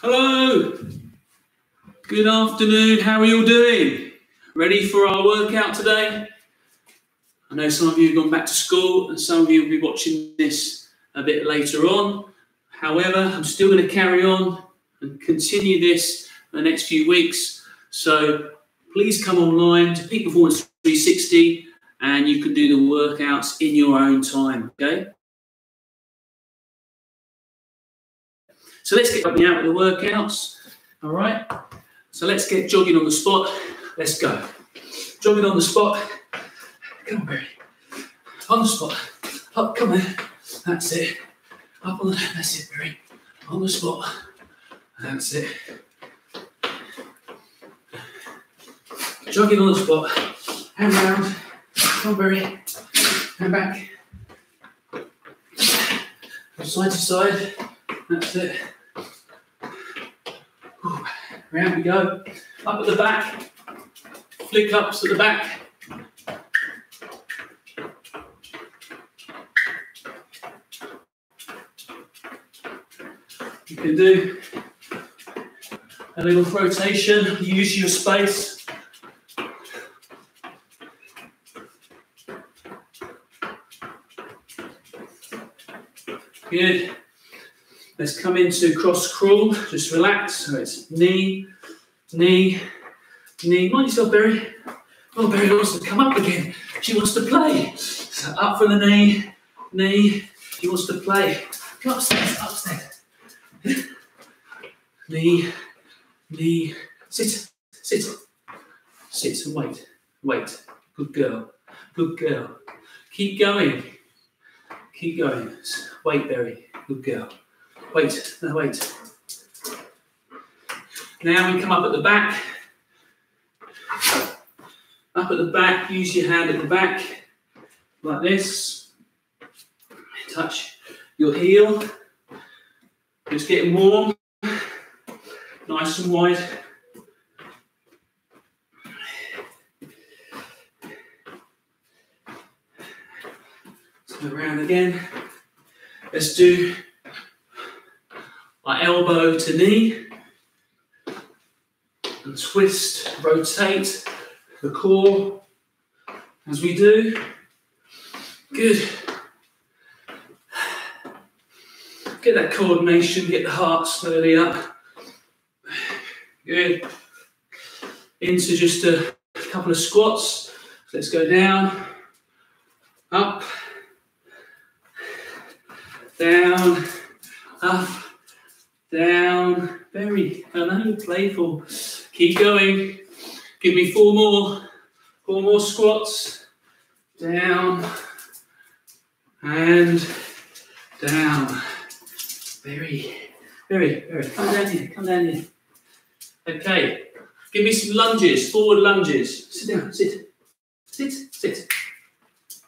Hello. Good afternoon. How are you all doing? Ready for our workout today? I know some of you have gone back to school and some of you will be watching this a bit later on. However, I'm still going to carry on and continue this the next few weeks. So please come online to Peak Performance 360 and you can do the workouts in your own time. Okay. So let's get me out with the workouts. All right. So let's get jogging on the spot. Let's go. Jogging on the spot. Come on, Barry. On the spot. Up, come on. That's it. Up on the. That's it, Barry. On the spot. That's it. Jogging on the spot. Hand round. Come on, Barry. Hand back. From side to side. That's it. Round we go. Up at the back. Flick ups at the back. You can do a little rotation, use your space. Good. Let's come into cross crawl. Just relax. So it's knee, knee, knee. Mind yourself, Berry. Oh, Berry wants to come up again. She wants to play. So up for the knee, knee. She wants to play. Go upstairs, upstairs. knee, knee. Sit, sit, sit and wait, wait. Good girl, good girl. Keep going, keep going. Wait, Berry. Good girl. Wait, no, wait. Now we come up at the back. Up at the back, use your hand at the back, like this. Touch your heel. Just getting warm. Nice and wide. Turn around again. Let's do my elbow to knee and twist, rotate the core as we do. Good. Get that coordination, get the heart slowly up. Good. Into just a couple of squats. Let's go down, up, down, up, down. Very, I know playful. Keep going. Give me four more. Four more squats. Down and down. Very, very, very. Come down here. Come down here. Okay. Give me some lunges. Forward lunges. Sit down. Sit. Sit. Sit.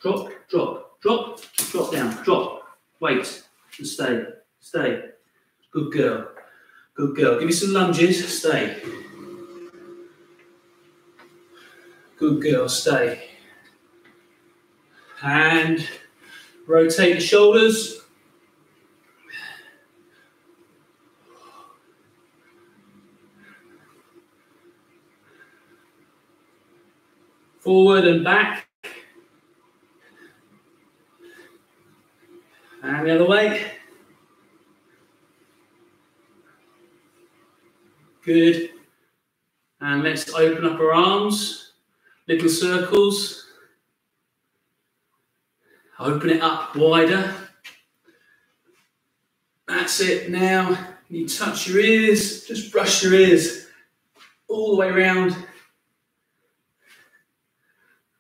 Drop. Drop. Drop. Drop down. Drop. Wait. And stay. Stay. Good girl. Good girl. Give me some lunges. Stay. Good girl. Stay. And rotate the shoulders. Forward and back. And the other way. Good. And let's open up our arms, little circles. Open it up wider. That's it. Now you touch your ears, just brush your ears all the way around.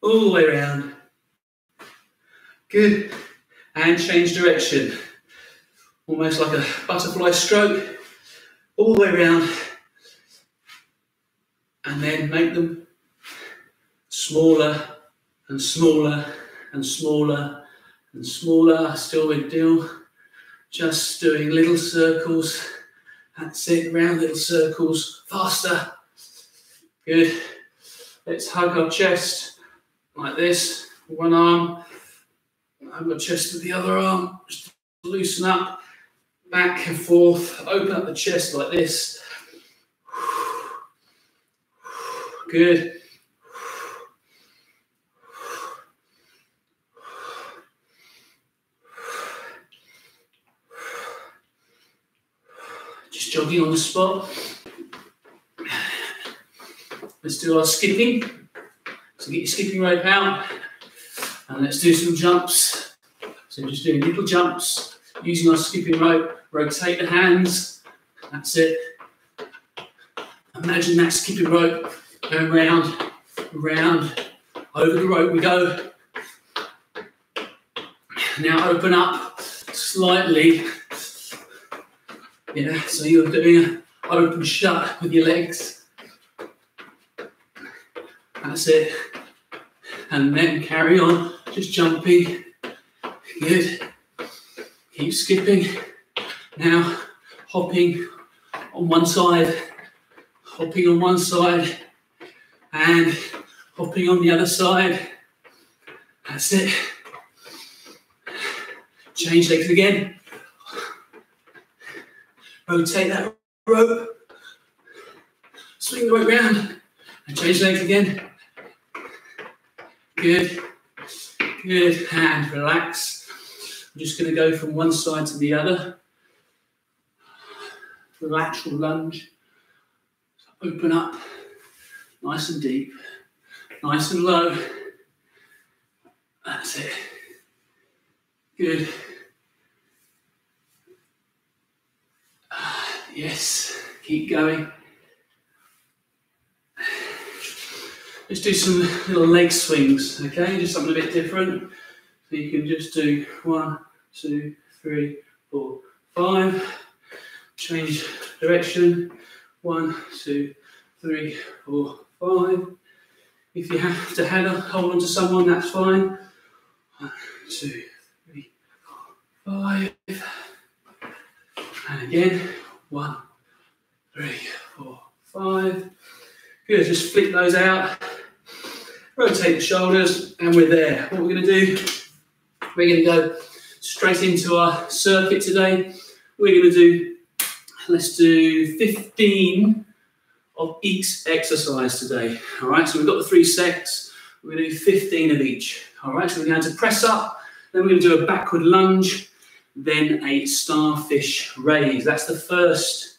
All the way around. Good. And change direction. Almost like a butterfly stroke. All the way around and then make them smaller and smaller and smaller and smaller. Still with deal, just doing little circles. That's it, round little circles, faster. Good. Let's hug our chest like this. One arm, hug our chest with the other arm. Just loosen up. back and forth. Open up the chest like this. Good. Just jogging on the spot. Let's do our skipping. So get your skipping rope out and let's do some jumps. So just doing little jumps using our skipping rope. Rotate the hands. That's it. Imagine that skipping rope going round, round, over the rope we go. Now open up slightly. Yeah, so you're doing an open shut with your legs. That's it. And then carry on, just jumping. Good. Keep skipping. Now hopping on one side, hopping on one side, and hopping on the other side. That's it. Change legs again. Rotate that rope. Swing the rope round and change legs again. Good. Good. And relax. I'm just going to go from one side to the other. Lateral lunge. Open up nice and deep, nice and low. That's it. Good. Yes, keep going. Let's do some little leg swings, okay? Just something a bit different. So you can just do one, two, three, four, five. Change direction. One, two, three, four, five. If you have to hold on to someone, that's fine. One, two, three, four, five. And again, one, three, four, five. Good, just flick those out. Rotate the shoulders, and we're there. What we're going to do, we're going to go straight into our circuit today. We're going to do, let's do 15 of each exercise today. All right, so we've got the three sets. We're going to do 15 of each. All right, so we're going to press up, then we're going to do a backward lunge, then a starfish raise. That's the first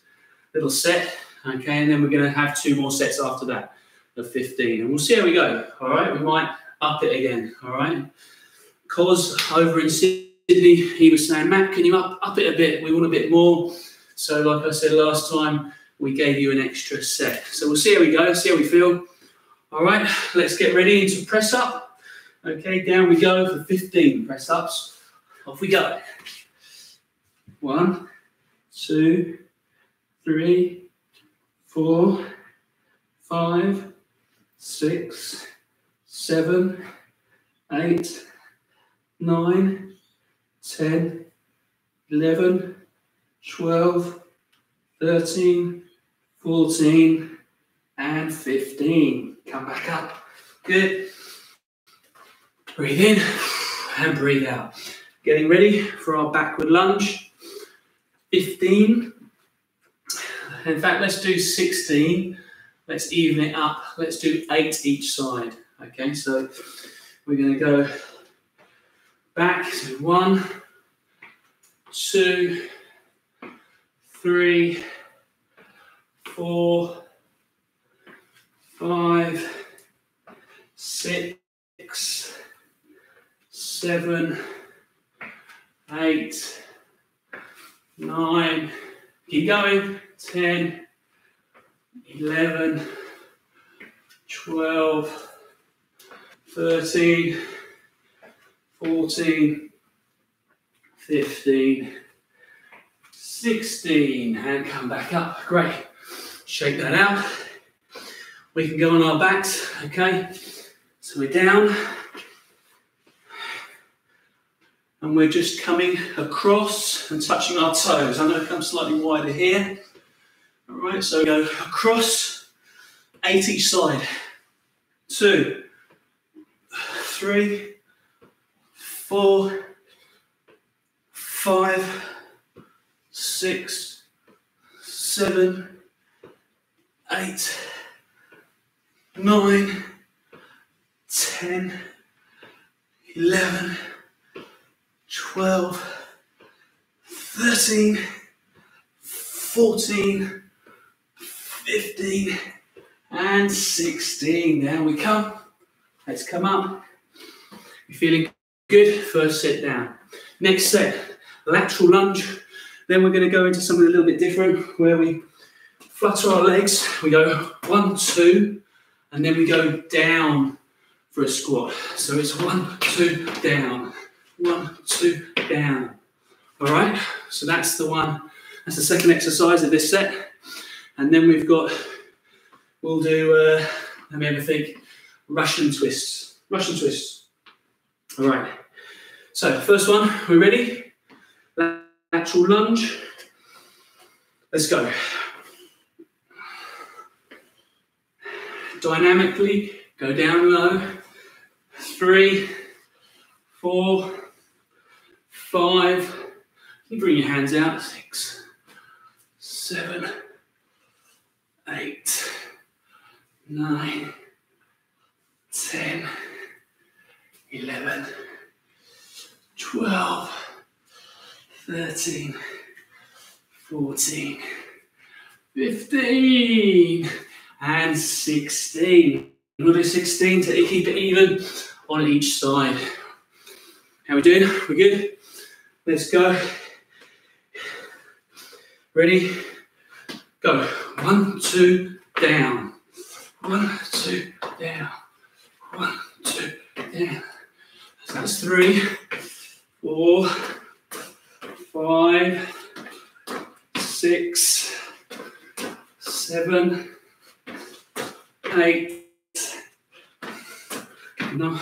little set. Okay, and then we're going to have two more sets after that of 15. And we'll see how we go. All right, we might up it again. All right, because over in Sydney, he was saying, Matt, can you up, up it a bit? We want a bit more. So, like I said last time, we gave you an extra set. So we'll see how we go, see how we feel. All right, let's get ready to press up. Okay, down we go for 15 press ups. Off we go. One, two, three, four, five, six, seven, eight, nine, ten, eleven, twelve, thirteen. 14, and 15. Come back up. Good. Breathe in and breathe out. Getting ready for our backward lunge. 15. In fact, let's do 16. Let's even it up. Let's do eight each side. Okay, so we're going to go back to one, two, three, four, five, six, seven, eight, nine, keep going, 10, 11, 12, 13, 14, 15, 16, and come back up. Great. Shake that out. We can go on our backs, okay? So we're down. And we're just coming across and touching our toes. I'm going to come slightly wider here. All right, so go across, eight each side. Two, three, four, five, six, seven, eight, nine, ten, eleven, twelve, thirteen, fourteen, fifteen, and 16. There we come. Let's come up. You're feeling good? First set down. Next set, lateral lunge. Then we're going to go into something a little bit different where we flutter our legs. We go one, two, and then we go down for a squat. So it's one, two, down, one, two, down. All right, so that's the one, that's the second exercise of this set. And then we've got, we'll do, uh, let me have a think, Russian twists. Russian twists. All right, so first one, we're ready? Lateral lunge. Let's go. Dynamically, go down low. Three, four, five. You bring your hands out. Six, seven, eight, nine, ten, eleven, twelve, thirteen, fourteen, fifteen, and 16. We'll do 16 to keep it even on each side. How we doing? We good? Let's go. Ready? Go. One, two, down. One, two, down. One, two, down. That's three, four, five, six, seven, eight, nine,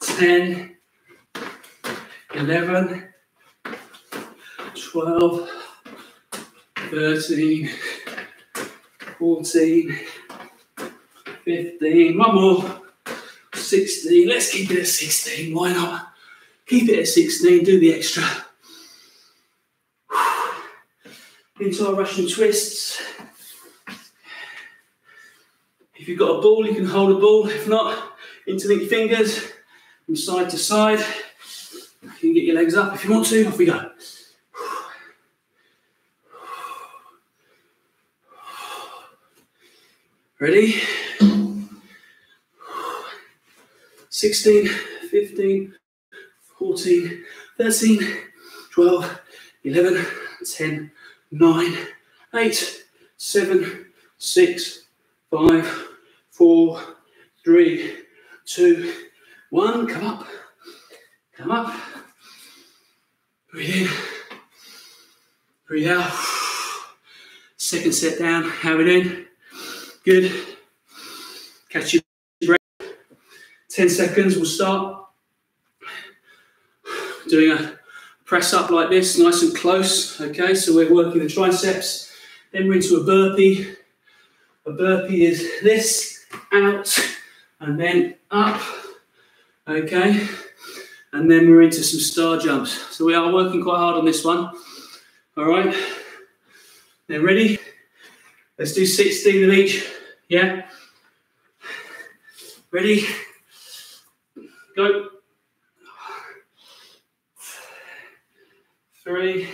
ten, eleven, twelve, thirteen, fourteen, fifteen. One more. 16. Let's keep it at 16. Why not? Keep it at 16. Do the extra. Into our Russian twists. If you've got a ball, you can hold a ball. If not, interlink your fingers from side to side. You can get your legs up if you want to. Off we go. Ready? 16, 15, 14, 13, 12, 11, 10, 9, 8, 7, 6, 5, 4, 3, 2, 1. Come up. Come up. Breathe in. Breathe out. Second set down. How we doing? Good. Catch your breath. 10 seconds, we'll start doing a press up like this, nice and close. Okay, so we're working the triceps, then we're into a burpee. A burpee is this, out, and then up. Okay, and then we're into some star jumps. So we are working quite hard on this one. All right, then ready? Let's do 16 of each. Yeah, ready? Go. Three,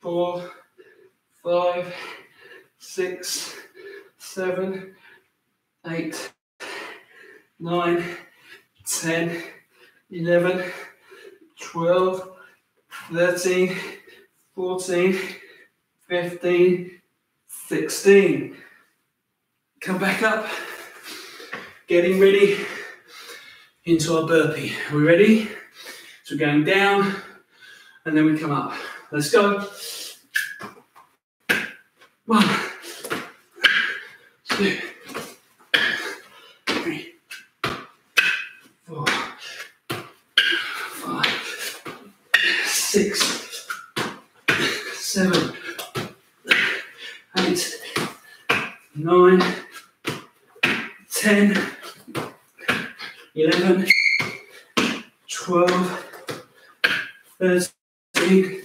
four, five, six, seven, eight, nine, ten, eleven, twelve, thirteen, fourteen, fifteen, sixteen. Come back up. Getting ready into our burpee. Are we ready? So we're going down and then we come up. Let's go. One, two, three, four, five, six, seven, eight, nine, ten. 11, 12, 13,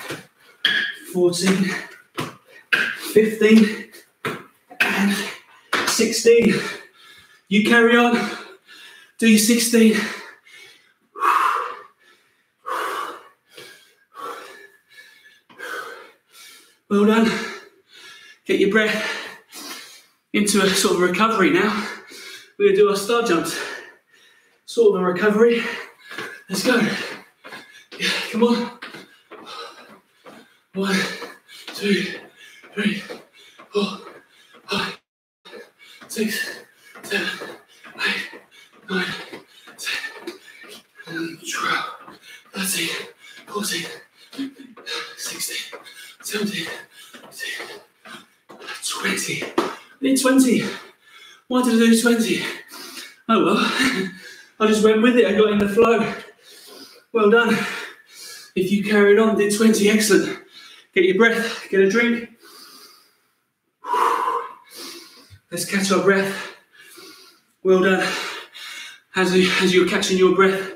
14, 15, and 16. You carry on. Do 16. into a sort of recovery now. We're gonna do our star jumps. Sort of a recovery. Let's go. Yeah, come on. One, two, three, four, five, six, seven, eight, nine, ten, 10, 12, 13, 14, 16, 17, 18, 20 did 20. Why did I do 20? Oh well, I just went with it. I got in the flow. Well done. If you carried on, did 20, excellent. Get your breath, get a drink. Let's catch our breath. Well done. As, you, as you're catching your breath,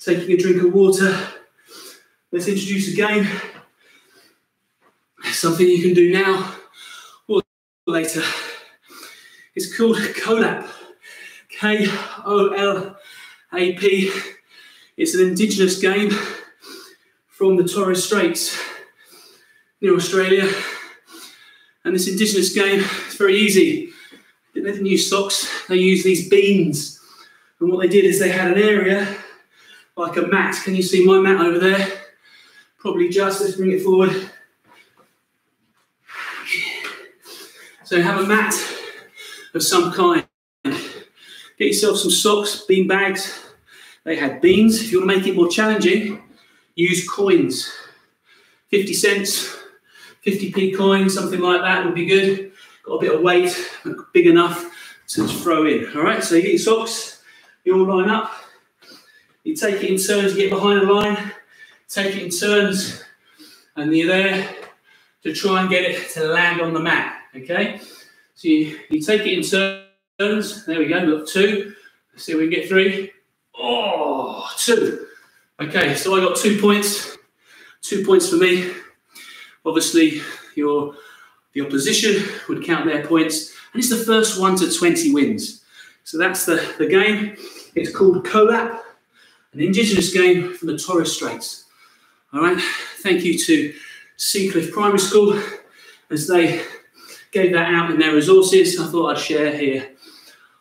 taking a drink of water, let's introduce a game. Something you can do now or later. It's called KOLAP. K O L A P. It's an indigenous game from the Torres Straits near Australia. And this indigenous game is very easy. They didn't use socks, they used these beans. And what they did is they had an area like a mat. Can you see my mat over there? Probably just, let's bring it forward. So have a mat of some kind. Get yourself some socks, bean bags. They had beans. If you want to make it more challenging, use coins. 50 cents, 50p coin, something like that would be good. Got a bit of weight, big enough to throw in. All right, so you get your socks, you all line up. You take it in turns, you get behind the line, take it in turns, and you're there to try and get it to land on the mat. Okay, so you, you take it in turns. There we go, we've got two. Let's see if we can get three. Oh, two. Okay, so I got two points. Two points for me. Obviously, your the opposition would count their points, and it's the first one to 20 wins. So that's the, the game. It's called KOLAP, an indigenous game from the Torres Straits. All right, thank you to Seacliff Primary School as they gave that out in their resources. I thought I'd share here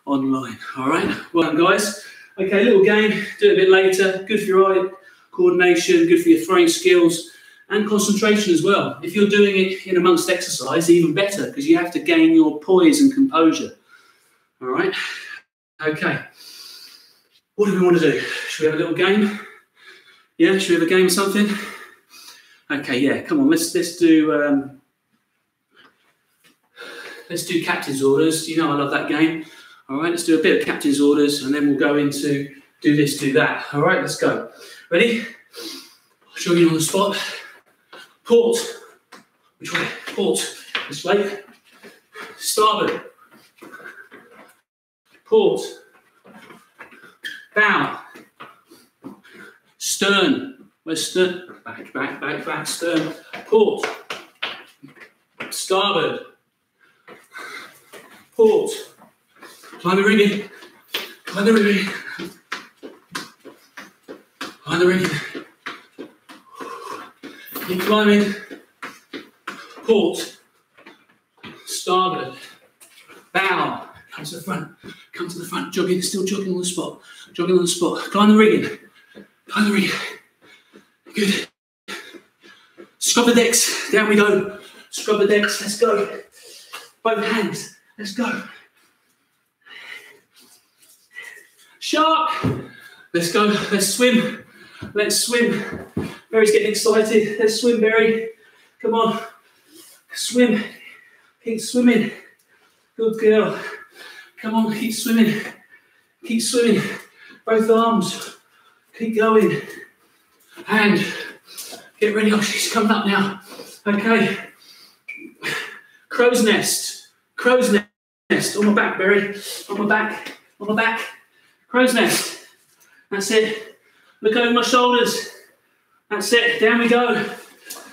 online. All right, well done, guys. Okay, little game, do it a bit later. Good for your eye coordination, good for your throwing skills and concentration as well. If you're doing it in amongst exercise, even better because you have to gain your poise and composure. All right. Okay. What do we want to do? Should we have a little game? Yeah. Should we have a game or something? Okay. Yeah. Come on. Let's let's do um, let's do captain's orders. You know I love that game. All right. Let's do a bit of captain's orders, and then we'll go into do this, do that. All right. Let's go. Ready? Show you on the spot. Port. Which way? Port. This way. Starboard. Port. Bow. Stern. Where's stern? Back, back, back, back. Stern. Port. Starboard. Port. Climb the rigging. Climb the rigging. Climb the rigging. Keep climbing. Port. Starboard. Bow. Come to the front. Come to the front. Jogging. Still jogging on the spot. Jogging on the spot. Climb the rigging. Climb the rigging. Good. Scrub the decks. Down we go. Scrub the decks. Let's go. Both hands. Let's go. Shark. Let's go. Let's swim. Let's swim. Barry's getting excited. Let's swim, Barry. Come on. Swim. Keep swimming. Good girl. Come on, keep swimming. Keep swimming. Both arms. Keep going. And get ready. Oh, she's coming up now. Okay. Crow's nest. Crow's nest. On my back, Barry. On my back. On my back. Crow's nest. That's it. Look over my shoulders. That's it. Down we go.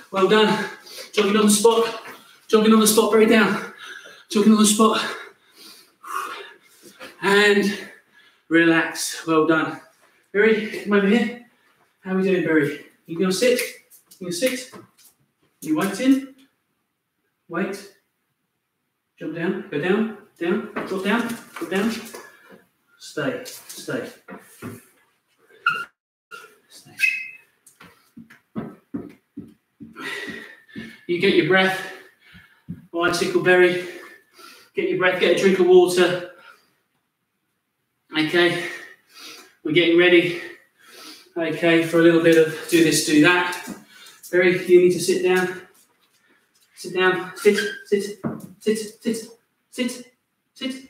Well done. Jogging on the spot. Jogging on the spot, very down. Jogging on the spot. And relax. Well done. Barry, come over here. How are we doing, Barry? You gonna sit? You gonna sit? You waiting? Wait. Jump down. Go down. Down. Drop down. Drop down. Stay. Stay. Stay. You get your breath. Bicycle berry. Get your breath. Get a drink of water. Okay. We're getting ready. Okay, for a little bit of do this, do that. Barry, you need to sit down. Sit down. Sit, sit, sit, sit, sit, Sit.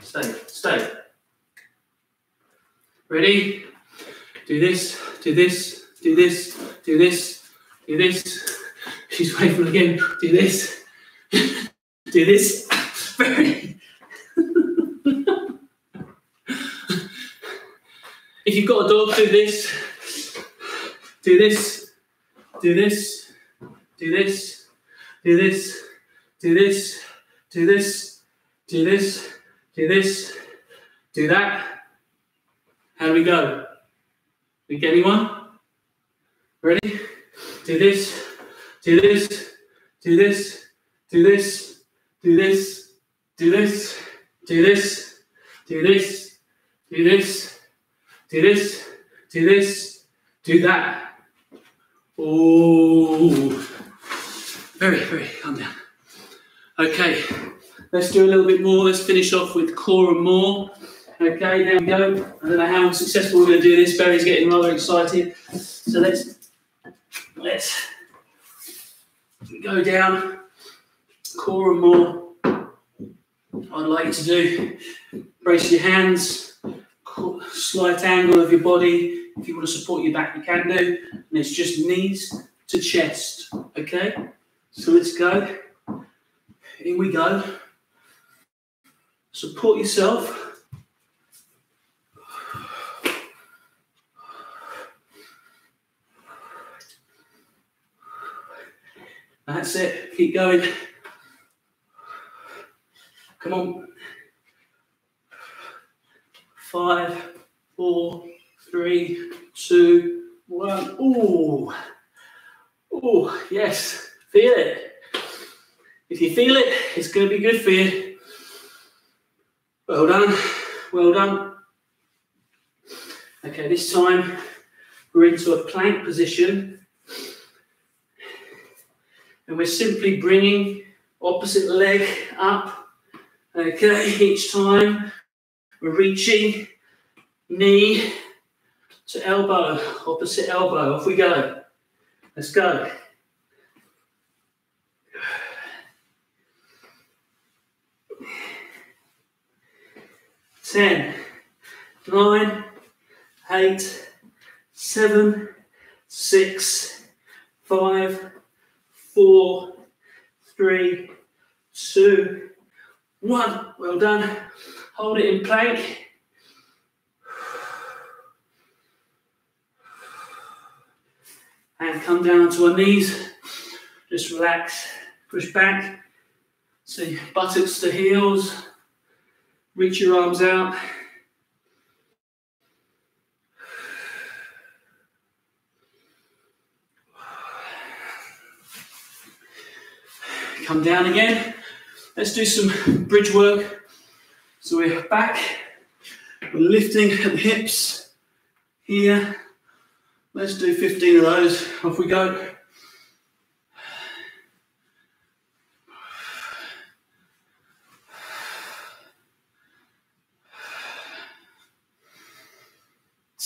Stay. Stay. Ready? Do this, do this, do this, do this, do this. She's playful again. Do this. do this. Very. if you've got a dog, do this. Do this. Do this. Do this. Do this. Do this. Do this. Do this do this, do this, do that. How do we go? We get anyone? Ready? Do this, do this, do this, do this, do this, do this, do this, do this, do this, do this, do this, do that. Oh, very, very, calm down. Okay, let's do a little bit more. Let's finish off with core and more. Okay, there we go. I don't know how successful we're going to do this. Barry's getting rather excited. So let's let's go down core and more. I'd like you to do brace your hands, slight angle of your body. If you want to support your back, you can do. And it's just knees to chest. Okay, so let's go. Here we go. Support yourself. That's it. Keep going. Come on. Five, four, three, two, one. Oh, oh, yes. Feel it. If you feel it, it's going to be good for you. Well done. Well done. Okay, this time we're into a plank position and we're simply bringing opposite leg up. Okay, each time we're reaching knee to elbow, opposite elbow. Off we go. Let's go. Ten, nine, eight, seven, six, five, four, three, two, one. Well done. Hold it in plank. And come down to our knees. Just relax. Push back. See buttocks to heels. Reach your arms out. Come down again. Let's do some bridge work. So we're back, we're lifting at the hips here. Let's do 15 of those. Off we go.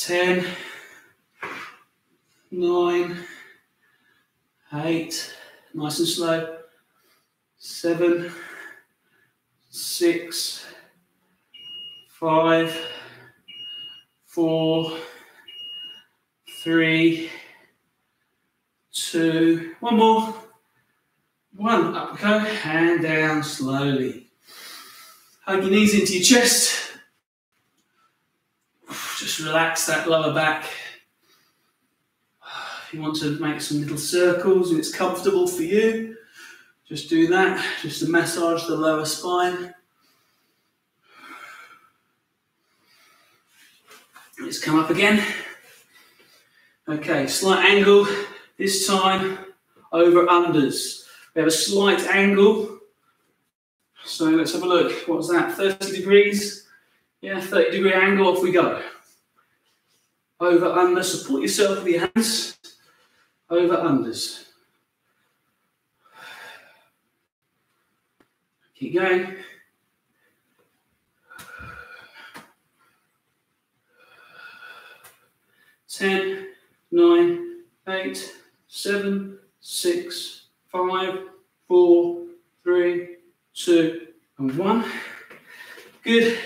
Ten, nine, eight, nice and slow 7, 6, 5, 4, 3, 2, one more, one, up we go, and down slowly. Hug your knees into your chest. Relax that lower back. If you want to make some little circles and it's comfortable for you, just do that, just to massage the lower spine. Let's come up again. Okay, slight angle, this time over unders. We have a slight angle. So let's have a look. What's that? 30 degrees? Yeah, 30 degree angle, off we go. Over under, support yourself with your hands. Over unders. Keep going. Ten, nine, eight, seven, six, five, four, three, two, and one. Good.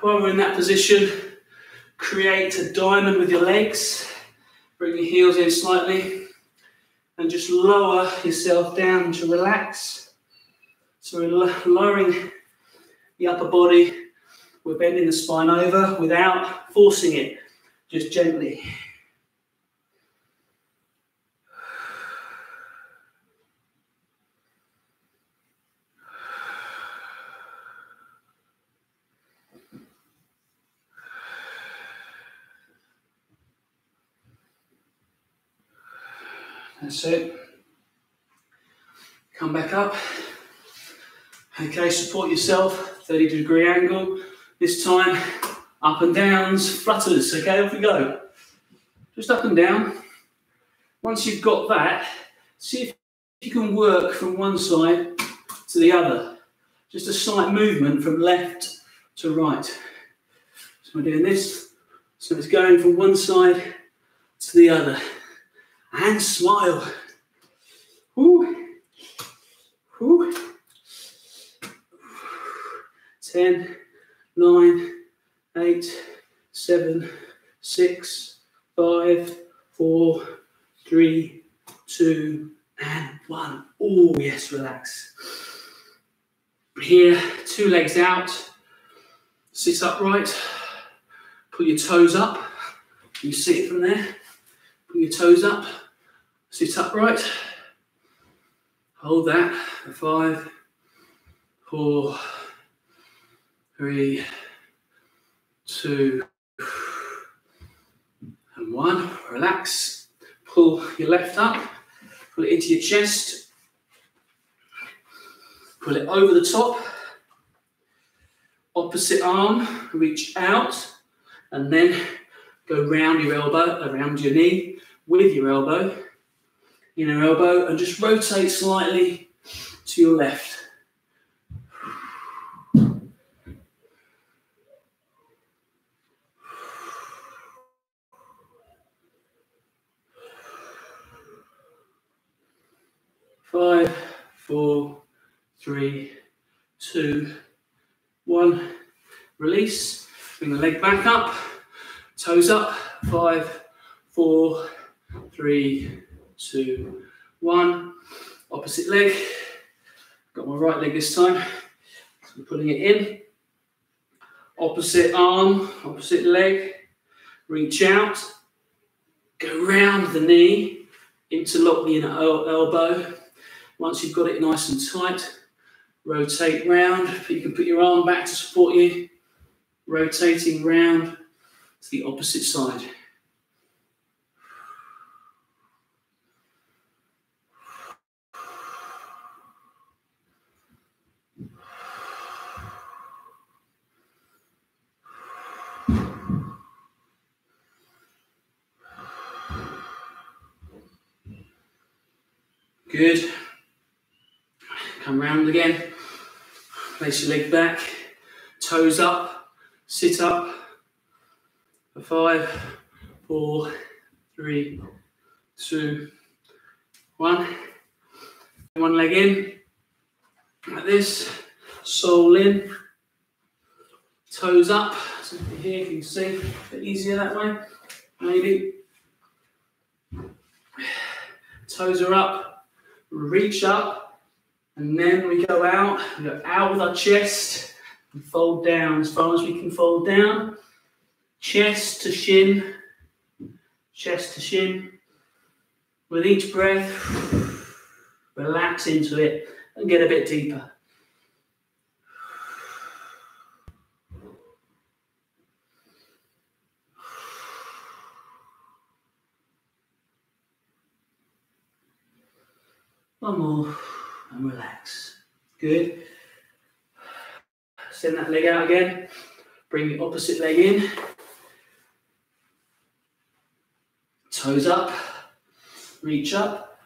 While we're in that position, create a diamond with your legs. Bring your heels in slightly and just lower yourself down to relax. So we're lowering the upper body, we're bending the spine over without forcing it, just gently. That's it. Come back up. Okay, support yourself, 30 degree angle. This time, up and downs, flutters. Okay, off we go. Just up and down. Once you've got that, see if you can work from one side to the other. Just a slight movement from left to right. So we're doing this. So it's going from one side to the other and smile. Whoo. Whoo. 10, 9, 8, 7, 6, 5, 4, 3, 2, and 1. Oh, yes, relax. Here, two legs out. Sit upright. Pull your toes up. You see it from there. Put your toes up, sit upright. Hold that for five, four, three, two, and one. Relax. Pull your left up, pull it into your chest, pull it over the top. Opposite arm, reach out, and then go round your elbow, around your knee, with your elbow, inner elbow, and just rotate slightly to your left. Five, four, three, two, one. Release. Bring the leg back up. Toes up. Five, four, three, two, one. Opposite leg. Got my right leg this time. So I'm putting it in. Opposite arm, opposite leg. Reach out. Go round the knee. Interlock the inner elbow. Once you've got it nice and tight, rotate round. You can put your arm back to support you. Rotating round to the opposite side. Good. Come round again. Place your leg back, toes up, sit up. For five, four, three, two, one. One leg in, like this. Sole in, toes up. So here you can see, a bit easier that way, maybe. Toes are up, reach up, and then we go out, we go out with our chest, and fold down as far as we can fold down. Chest to shin, chest to shin. With each breath, relax into it and get a bit deeper. And relax. Good. Send that leg out again. Bring the opposite leg in. Toes up. Reach up.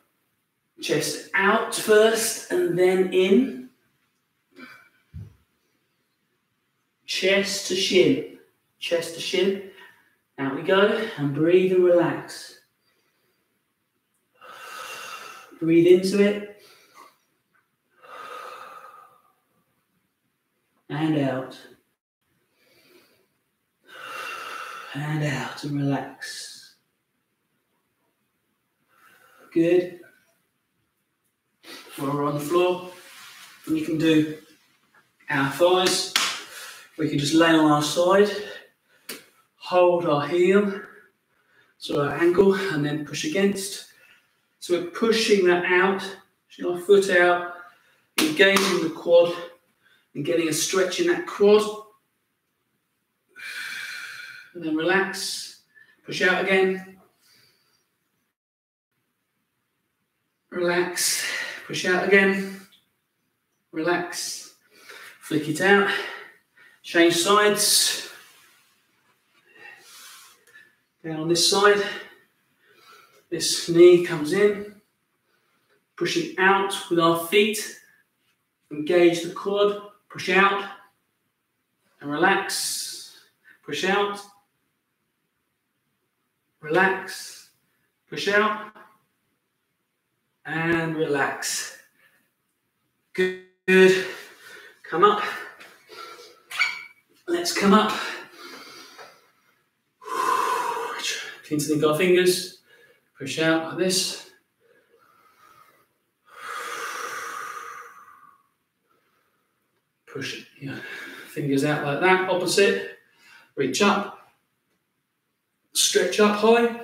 Chest out first and then in. Chest to shin. Chest to shin. Out we go and breathe and relax. Breathe into it. And out. And out and relax. Good. While we're on the floor, we can do our thighs. We can just lay on our side, hold our heel, so our ankle, and then push against. So we're pushing that out, pushing our foot out, engaging the quad, and getting a stretch in that quad. And then relax, push out again. Relax, push out again. Relax, flick it out, change sides. Down on this side. This knee comes in, pushing out with our feet. Engage the quad, push out and relax. Push out, relax, push out and relax. Good. Good. Come up. Let's come up. Interlink our fingers. Push out like this. Push your fingers out like that, opposite. Reach up. Stretch up high.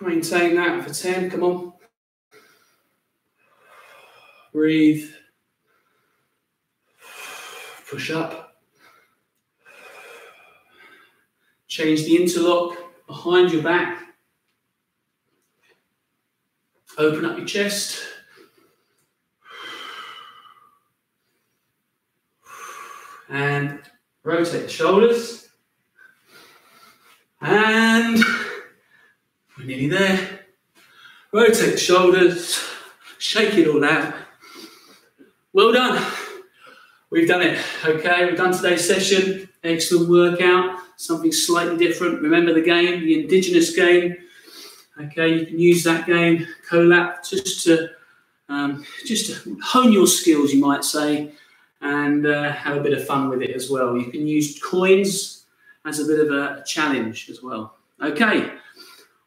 Maintain that for 10. Come on. Breathe. Push up. Change the interlock behind your back. Open up your chest. And rotate the shoulders. And we're nearly there. Rotate the shoulders. Shake it all out. Well done. We've done it. Okay, we've done today's session. Excellent workout. Something slightly different. Remember the game, the indigenous game. Okay, you can use that game, Kolap, just to um, just to hone your skills, you might say, and uh, have a bit of fun with it as well. You can use coins as a bit of a challenge as well. Okay,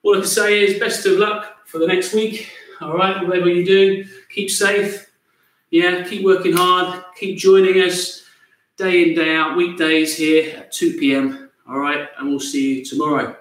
all I can say is best of luck for the next week. All right, whatever you do, keep safe. Yeah, keep working hard. Keep joining us day in, day out, weekdays here at 2 p.m. All right, and we'll see you tomorrow.